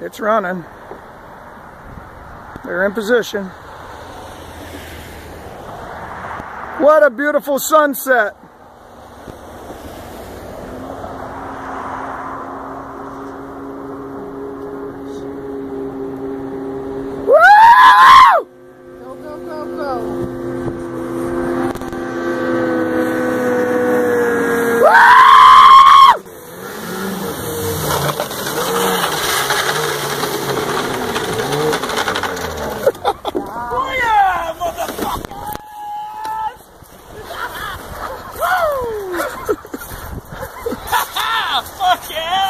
It's running. They're in position. What a beautiful sunset. Yeah!